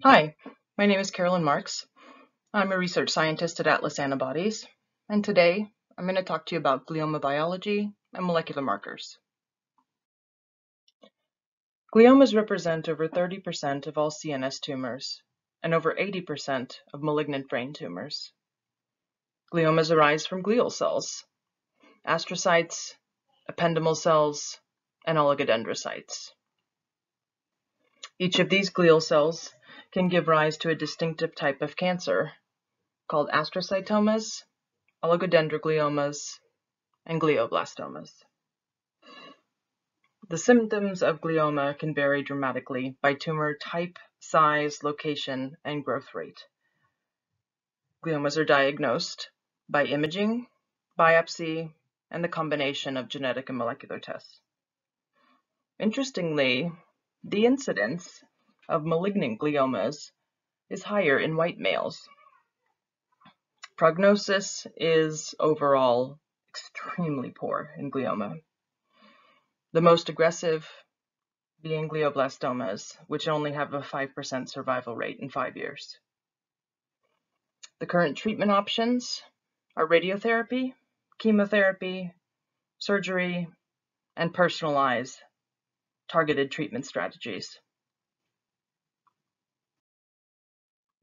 Hi, my name is Carolyn Marks. I'm a research scientist at Atlas Antibodies, and today I'm going to talk to you about glioma biology and molecular markers. Gliomas represent over 30% of all CNS tumors and over 80% of malignant brain tumors. Gliomas arise from glial cells, astrocytes, ependymal cells, and oligodendrocytes. Each of these glial cells can give rise to a distinctive type of cancer called astrocytomas, oligodendrogliomas, and glioblastomas. The symptoms of glioma can vary dramatically by tumor type, size, location, and growth rate. Gliomas are diagnosed by imaging, biopsy, and the combination of genetic and molecular tests. Interestingly, the incidence of malignant gliomas is higher in white males. Prognosis is overall extremely poor in glioma. The most aggressive being glioblastomas, which only have a 5% survival rate in five years. The current treatment options are radiotherapy, chemotherapy, surgery, and personalized targeted treatment strategies.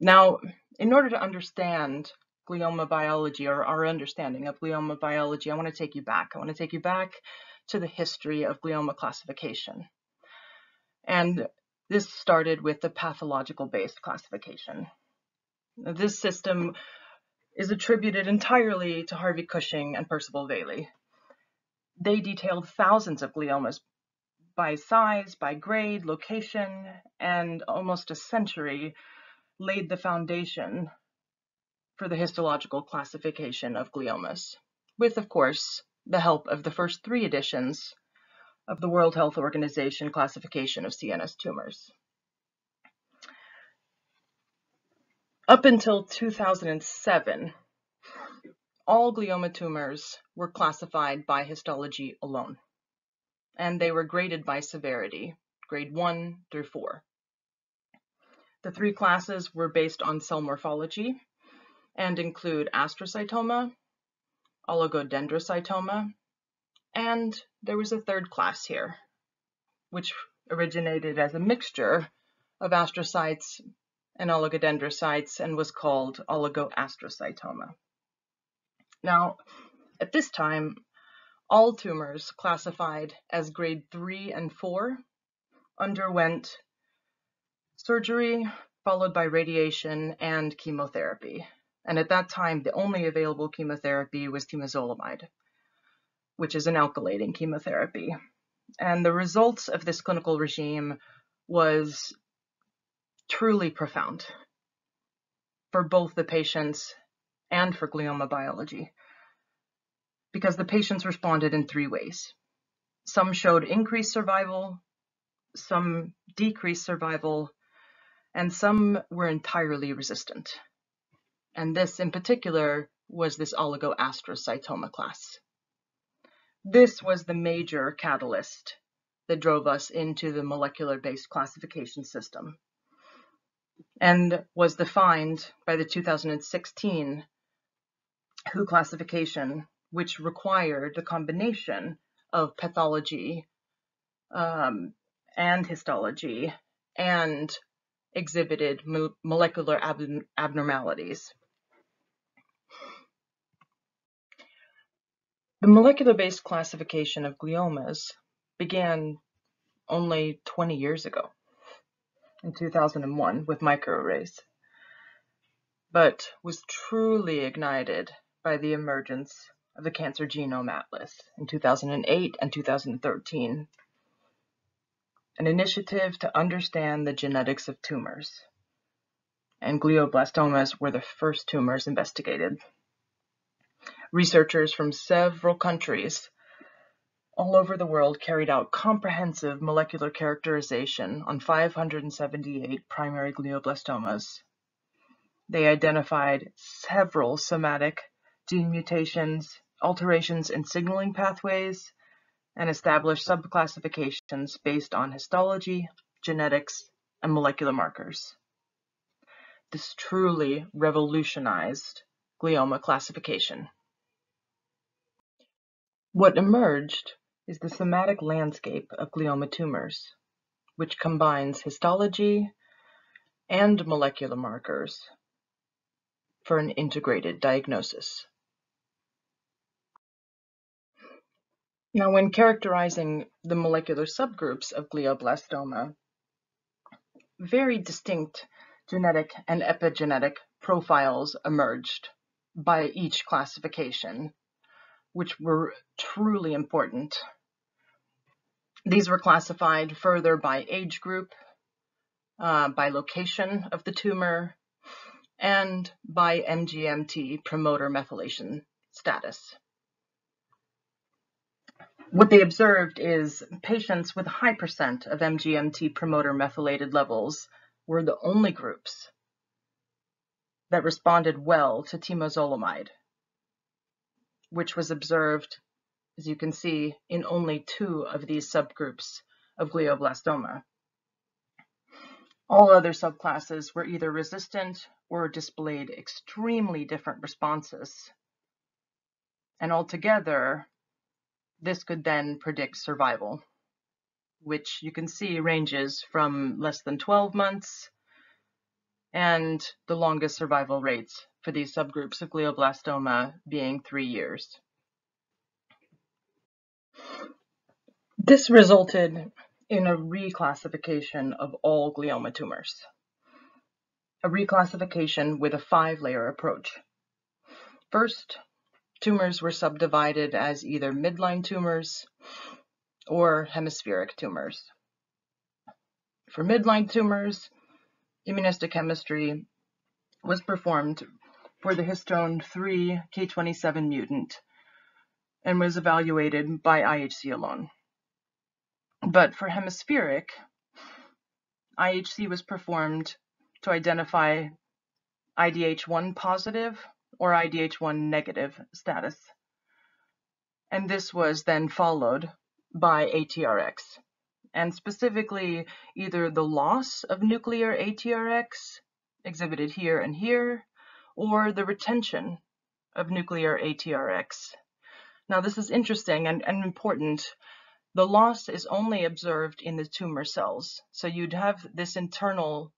Now, in order to understand glioma biology or our understanding of glioma biology, I want to take you back. I want to take you back to the history of glioma classification. And this started with the pathological based classification. This system is attributed entirely to Harvey Cushing and Percival Bailey. They detailed thousands of gliomas by size, by grade, location, and almost a century laid the foundation for the histological classification of gliomas, with, of course, the help of the first three editions of the World Health Organization classification of CNS tumors. Up until 2007, all glioma tumors were classified by histology alone and they were graded by severity, grade 1 through 4. The three classes were based on cell morphology and include astrocytoma, oligodendrocytoma, and there was a third class here, which originated as a mixture of astrocytes and oligodendrocytes and was called oligoastrocytoma. Now, at this time, all tumors classified as grade 3 and 4 underwent surgery followed by radiation and chemotherapy. And at that time, the only available chemotherapy was temozolomide, which is an alkylating chemotherapy. And the results of this clinical regime was truly profound for both the patients and for glioma biology because the patients responded in three ways. Some showed increased survival, some decreased survival, and some were entirely resistant. And this in particular was this oligoastrocytoma class. This was the major catalyst that drove us into the molecular-based classification system and was defined by the 2016 WHO classification which required the combination of pathology um, and histology and exhibited mo molecular ab abnormalities. The molecular-based classification of gliomas began only 20 years ago, in 2001, with microarrays, but was truly ignited by the emergence of the Cancer Genome Atlas in 2008 and 2013, an initiative to understand the genetics of tumors. And glioblastomas were the first tumors investigated. Researchers from several countries all over the world carried out comprehensive molecular characterization on 578 primary glioblastomas. They identified several somatic gene mutations, alterations in signaling pathways, and establish subclassifications based on histology, genetics, and molecular markers. This truly revolutionized glioma classification. What emerged is the somatic landscape of glioma tumors, which combines histology and molecular markers for an integrated diagnosis. Now, when characterizing the molecular subgroups of glioblastoma, very distinct genetic and epigenetic profiles emerged by each classification, which were truly important. These were classified further by age group, uh, by location of the tumor, and by MGMT promoter methylation status. What they observed is patients with a high percent of MGMT promoter methylated levels were the only groups that responded well to temozolomide, which was observed, as you can see, in only two of these subgroups of glioblastoma. All other subclasses were either resistant or displayed extremely different responses. And altogether, this could then predict survival, which you can see ranges from less than 12 months and the longest survival rates for these subgroups of glioblastoma being three years. This resulted in a reclassification of all glioma tumors, a reclassification with a five-layer approach. First, tumors were subdivided as either midline tumors or hemispheric tumors. For midline tumors, immunohistochemistry was performed for the histone 3 K27 mutant and was evaluated by IHC alone. But for hemispheric, IHC was performed to identify IDH1 positive or IDH1 negative status. And this was then followed by ATRX, and specifically either the loss of nuclear ATRX, exhibited here and here, or the retention of nuclear ATRX. Now this is interesting and, and important. The loss is only observed in the tumor cells. So you'd have this internal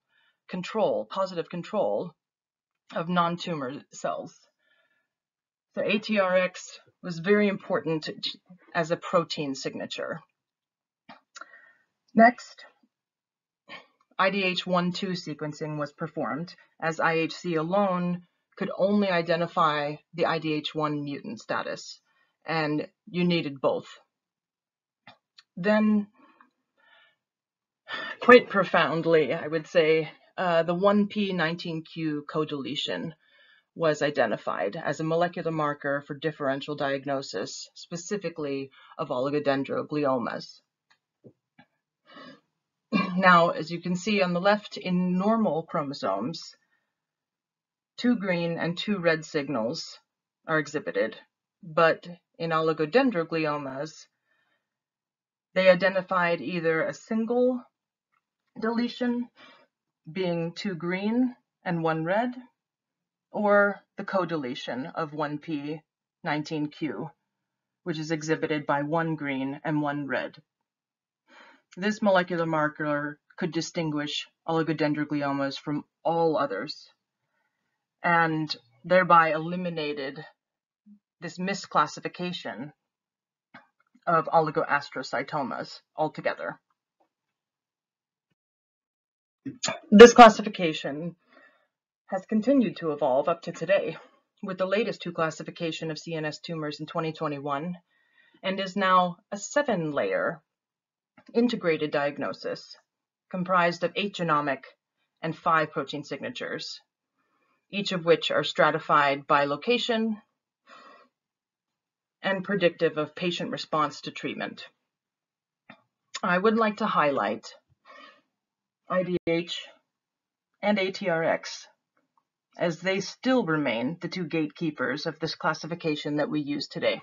control, positive control, of non-tumor cells. So ATRX was very important as a protein signature. Next, IDH1-2 sequencing was performed, as IHC alone could only identify the IDH1 mutant status, and you needed both. Then, quite profoundly, I would say, uh, the 1p19q co-deletion was identified as a molecular marker for differential diagnosis, specifically of oligodendrogliomas. Now, as you can see on the left, in normal chromosomes, two green and two red signals are exhibited, but in oligodendrogliomas, they identified either a single deletion being two green and one red, or the co-deletion of 1p 19q, which is exhibited by one green and one red. This molecular marker could distinguish oligodendrogliomas from all others and thereby eliminated this misclassification of oligoastrocytomas altogether. This classification has continued to evolve up to today, with the latest WHO classification of CNS tumors in 2021, and is now a seven-layer integrated diagnosis comprised of eight genomic and five protein signatures, each of which are stratified by location and predictive of patient response to treatment. I would like to highlight IDH and ATRX as they still remain the two gatekeepers of this classification that we use today.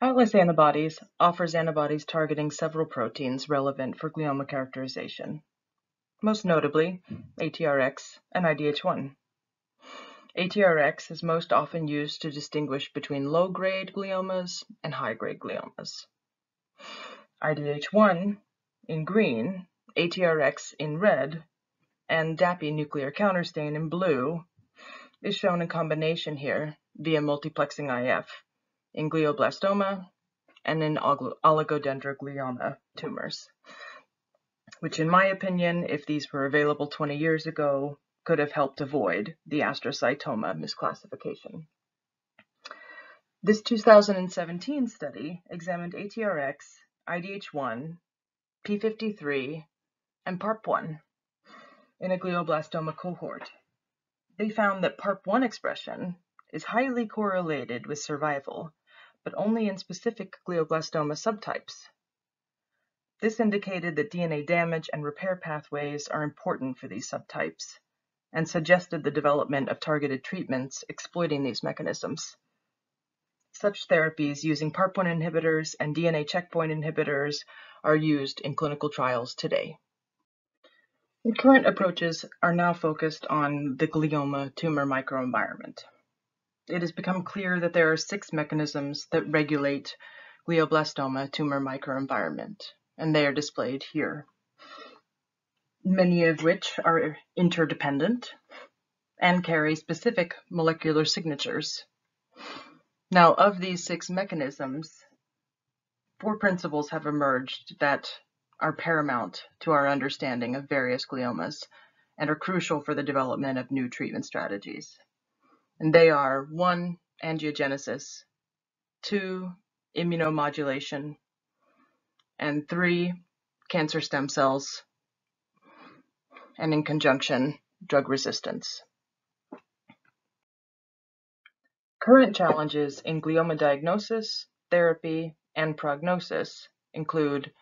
Atlas Antibodies offers antibodies targeting several proteins relevant for glioma characterization. most notably ATRX and IDH1. ATRX is most often used to distinguish between low-grade gliomas and high-grade gliomas. IDH1 in green, ATRX in red, and DAPI nuclear counterstain in blue is shown in combination here via multiplexing IF in glioblastoma and in oligodendroglioma tumors, which in my opinion, if these were available 20 years ago, could have helped avoid the astrocytoma misclassification. This 2017 study examined ATRX, IDH1, P53, and PARP1 in a glioblastoma cohort. They found that PARP1 expression is highly correlated with survival, but only in specific glioblastoma subtypes. This indicated that DNA damage and repair pathways are important for these subtypes, and suggested the development of targeted treatments exploiting these mechanisms. Such therapies using PARP1 inhibitors and DNA checkpoint inhibitors are used in clinical trials today. The current approaches are now focused on the glioma tumor microenvironment. It has become clear that there are six mechanisms that regulate glioblastoma tumor microenvironment, and they are displayed here many of which are interdependent and carry specific molecular signatures. Now, of these six mechanisms, four principles have emerged that are paramount to our understanding of various gliomas and are crucial for the development of new treatment strategies. And they are one, angiogenesis, two, immunomodulation, and three, cancer stem cells, and in conjunction, drug resistance. Current challenges in glioma diagnosis, therapy, and prognosis include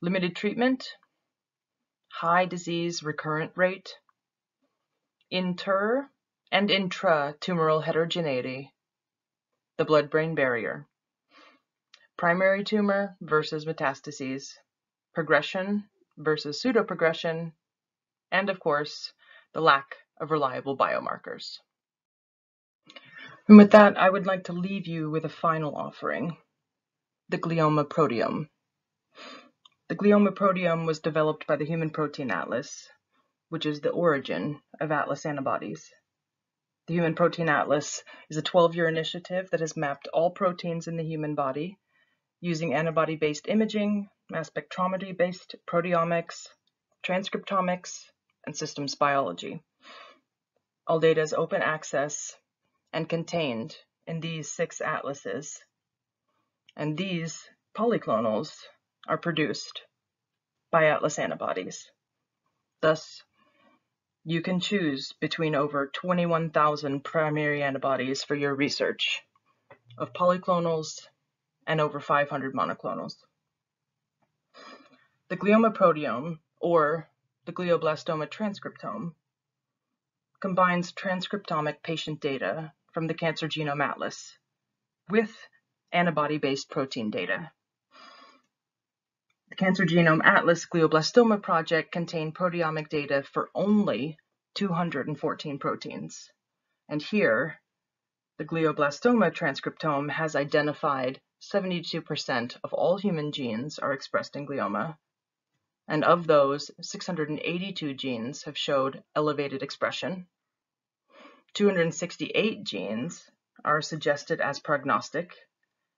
limited treatment, high disease recurrent rate, inter and intra-tumoral heterogeneity, the blood-brain barrier, primary tumor versus metastases, progression versus pseudoprogression, and of course, the lack of reliable biomarkers. And with that, I would like to leave you with a final offering, the glioma proteome. The glioma proteome was developed by the Human Protein Atlas, which is the origin of Atlas antibodies. The Human Protein Atlas is a 12-year initiative that has mapped all proteins in the human body using antibody-based imaging, mass spectrometry-based proteomics, transcriptomics, and systems biology. All data is open access and contained in these six atlases. And these polyclonals are produced by Atlas antibodies. Thus, you can choose between over 21,000 primary antibodies for your research of polyclonals and over 500 monoclonals. The glioma proteome, or the glioblastoma transcriptome, combines transcriptomic patient data from the Cancer Genome Atlas with antibody-based protein data. The Cancer Genome Atlas glioblastoma project contained proteomic data for only 214 proteins. And here, the glioblastoma transcriptome has identified 72% of all human genes are expressed in glioma, and of those, 682 genes have showed elevated expression. 268 genes are suggested as prognostic,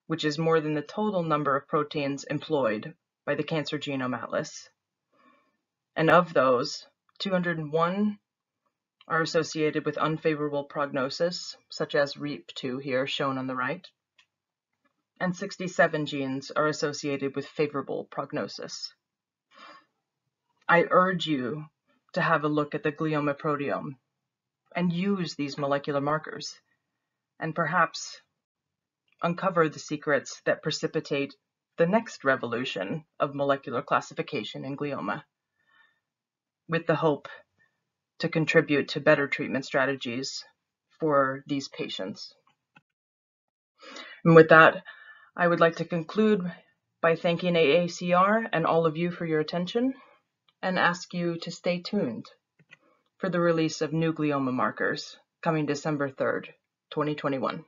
which is more than the total number of proteins employed by the Cancer Genome Atlas. And of those, 201 are associated with unfavorable prognosis, such as REAP2 here shown on the right, and 67 genes are associated with favorable prognosis. I urge you to have a look at the glioma proteome and use these molecular markers and perhaps uncover the secrets that precipitate the next revolution of molecular classification in glioma with the hope to contribute to better treatment strategies for these patients. And with that, I would like to conclude by thanking AACR and all of you for your attention and ask you to stay tuned for the release of new glioma markers coming December 3rd, 2021.